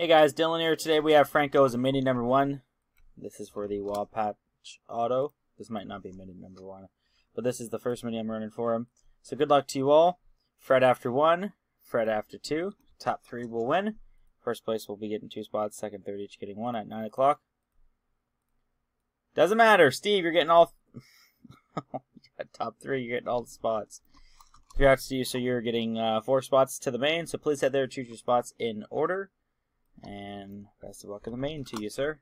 Hey guys, Dylan here. Today we have Franco as a mini number one. This is for the Wapatch Auto. This might not be mini number one, but this is the first mini I'm running for him. So good luck to you all. Fred after one, Fred after two. Top three will win. First place will be getting two spots. Second, third each getting one at nine o'clock. Doesn't matter, Steve. You're getting all. top three. You're getting all the spots. Congrats to you. So you're getting uh, four spots to the main. So please head there, choose your spots in order. And best of luck in the main to you, sir.